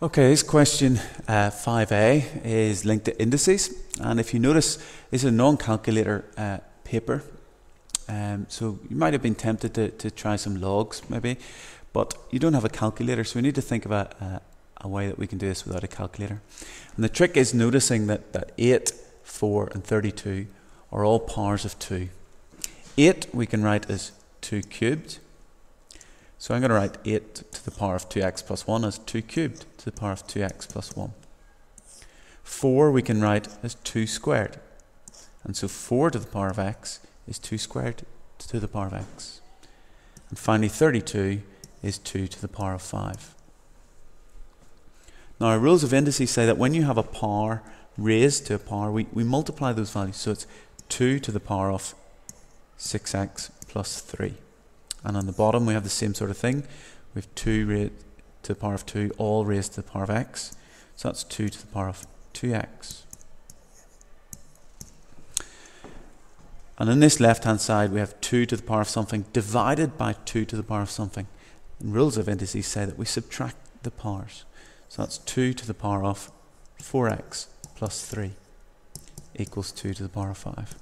Okay, this question uh, 5a is linked to indices. And if you notice, this is a non calculator uh, paper. Um, so you might have been tempted to, to try some logs, maybe, but you don't have a calculator. So we need to think about uh, a way that we can do this without a calculator. And the trick is noticing that, that 8, 4, and 32 are all powers of 2. 8 we can write as 2 cubed. So I'm going to write 8 to the power of 2x plus 1 as 2 cubed to the power of 2x plus 1. 4 we can write as 2 squared. And so 4 to the power of x is 2 squared to the power of x. And finally 32 is 2 to the power of 5. Now our rules of indices say that when you have a power raised to a power, we, we multiply those values. So it's 2 to the power of 6x plus 3. And on the bottom we have the same sort of thing. We have 2 raised to the power of 2, all raised to the power of x. So that's 2 to the power of 2x. And on this left hand side we have 2 to the power of something divided by 2 to the power of something. And rules of indices say that we subtract the powers. So that's 2 to the power of 4x plus 3 equals 2 to the power of 5.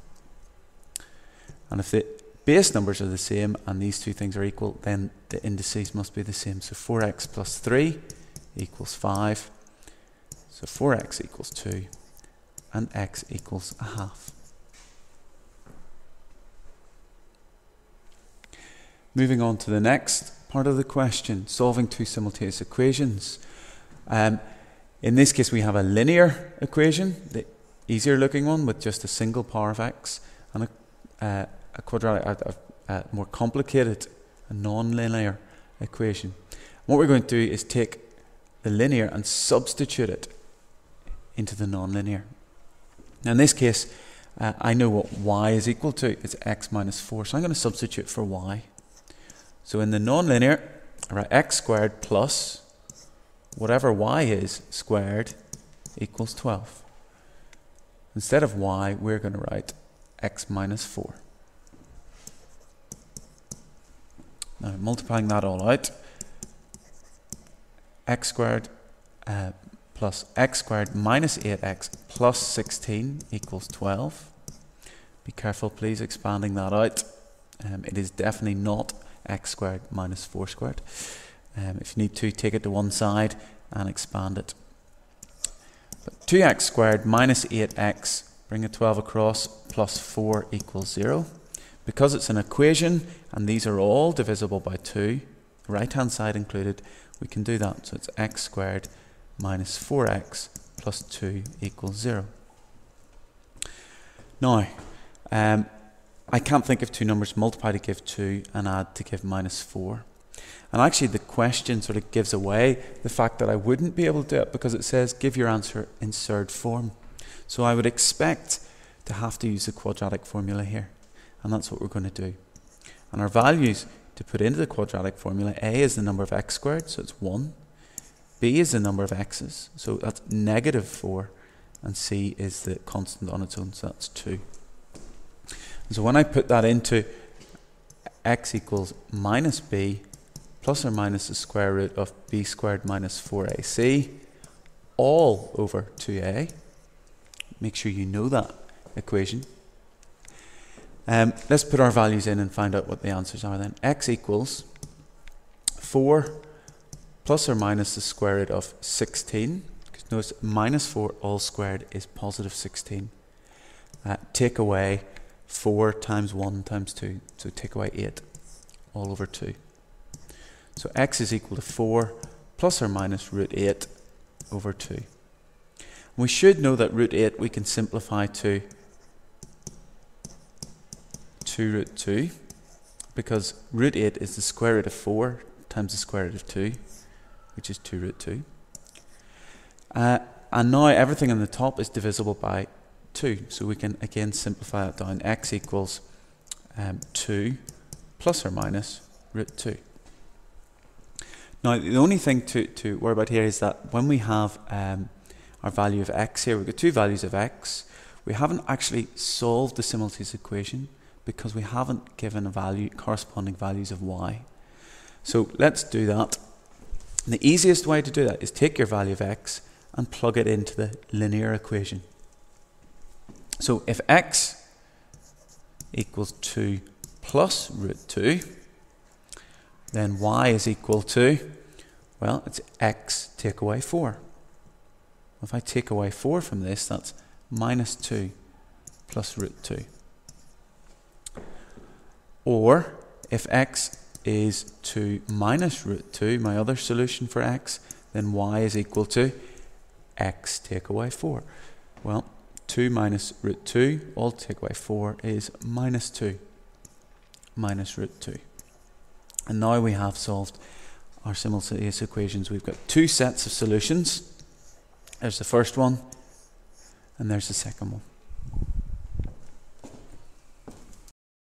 And if the base numbers are the same and these two things are equal, then the indices must be the same. So 4x plus 3 equals 5. So 4x equals 2 and x equals a half. Moving on to the next part of the question, solving two simultaneous equations. Um, in this case, we have a linear equation, the easier looking one with just a single power of x, and a, uh, a quadratic, a, a, a more complicated, a non-linear equation. What we're going to do is take the linear and substitute it into the non-linear. Now in this case, uh, I know what y is equal to. It's x minus 4. So I'm going to substitute for y. So in the non-linear, I write x squared plus whatever y is squared equals 12. Instead of y, we're going to write x minus 4. Now, multiplying that all out, x squared uh, plus x squared minus 8x plus 16 equals 12. Be careful, please, expanding that out. Um, it is definitely not x squared minus 4 squared. Um, if you need to, take it to one side and expand it. But 2x squared minus 8x, bring a 12 across, plus 4 equals 0. Because it's an equation and these are all divisible by 2, right hand side included, we can do that. So it's x squared minus 4x plus 2 equals 0. Now, um, I can't think of two numbers multiply to give 2 and add to give minus 4. And actually, the question sort of gives away the fact that I wouldn't be able to do it because it says give your answer in surd form. So I would expect to have to use the quadratic formula here. And that's what we're going to do. And our values to put into the quadratic formula a is the number of x squared, so it's 1. b is the number of x's, so that's negative 4. And c is the constant on its own, so that's 2. And so when I put that into x equals minus b plus or minus the square root of b squared minus 4ac all over 2a. Make sure you know that equation. Um, let's put our values in and find out what the answers are then. x equals 4 plus or minus the square root of 16. Because notice minus 4 all squared is positive 16. Uh, take away 4 times 1 times 2. So take away 8 all over 2. So x is equal to 4 plus or minus root 8 over 2. we should know that root 8 we can simplify to 2 root 2 because root 8 is the square root of 4 times the square root of 2 which is 2 root 2. Uh, and now everything on the top is divisible by 2. So we can again simplify that down. x equals um, 2 plus or minus root 2. Now, the only thing to, to worry about here is that when we have um, our value of x here, we've got two values of x. We haven't actually solved the simultaneous equation because we haven't given a value corresponding values of y. So let's do that. And the easiest way to do that is take your value of x and plug it into the linear equation. So if x equals 2 plus root 2, then y is equal to, well, it's x take away 4. If I take away 4 from this, that's minus 2 plus root 2. Or if x is 2 minus root 2, my other solution for x, then y is equal to x take away 4. Well, 2 minus root 2, all take away 4 is minus 2 minus root 2. And now we have solved our simultaneous equations. We've got two sets of solutions. There's the first one, and there's the second one.